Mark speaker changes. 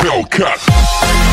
Speaker 1: Hellcat.